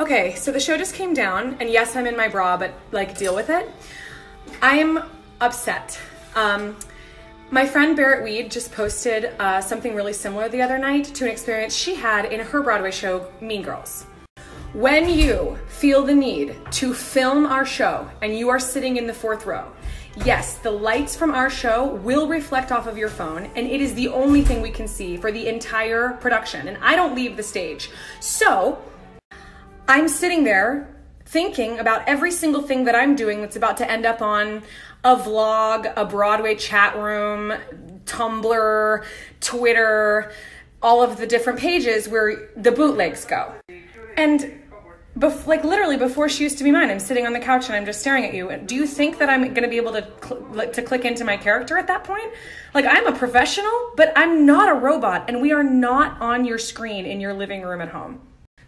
Okay, so the show just came down, and yes, I'm in my bra, but like, deal with it. I'm upset. Um, my friend Barrett Weed just posted uh, something really similar the other night to an experience she had in her Broadway show, Mean Girls. When you feel the need to film our show and you are sitting in the fourth row, yes, the lights from our show will reflect off of your phone, and it is the only thing we can see for the entire production. And I don't leave the stage. So I'm sitting there thinking about every single thing that I'm doing that's about to end up on a vlog, a Broadway chat room, Tumblr, Twitter, all of the different pages where the bootlegs go. And bef- like literally before she used to be mine, I'm sitting on the couch and I'm just staring at you. Do you think that I'm going to be able to cl- to click into my character at that point? Like I'm a professional, but I'm not a robot and we are not on your screen in your living room at home.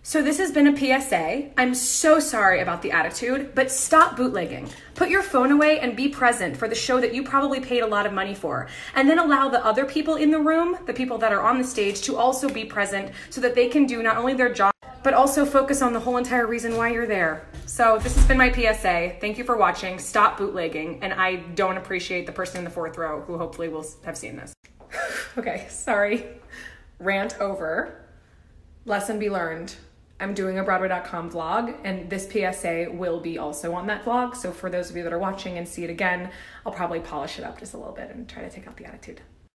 So, this has been a PSA. I'm so sorry about the attitude, but stop bootlegging. Put your phone away and be present for the show that you probably paid a lot of money for. And then allow the other people in the room, the people that are on the stage, to also be present so that they can do not only their job, but also focus on the whole entire reason why you're there. So, this has been my PSA. Thank you for watching. Stop bootlegging. And I don't appreciate the person in the fourth row who hopefully will have seen this. okay, sorry. Rant over. Lesson be learned. I'm doing a Broadway.com vlog, and this PSA will be also on that vlog. So, for those of you that are watching and see it again, I'll probably polish it up just a little bit and try to take out the attitude.